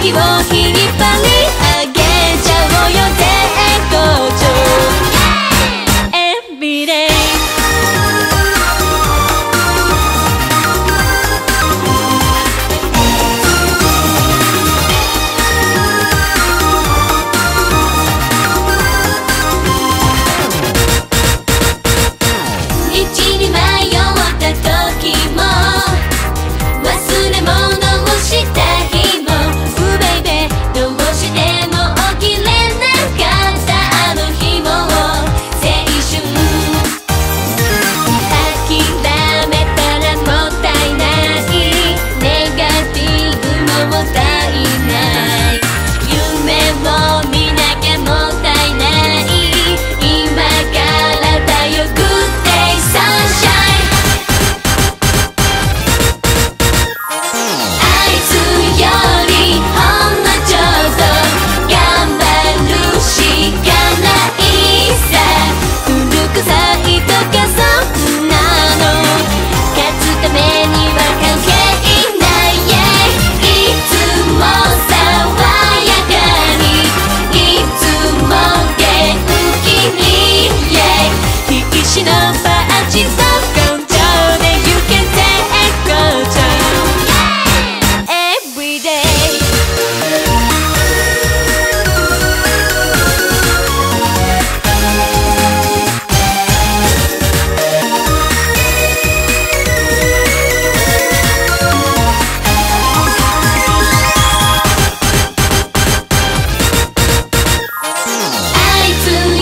vivo. Young.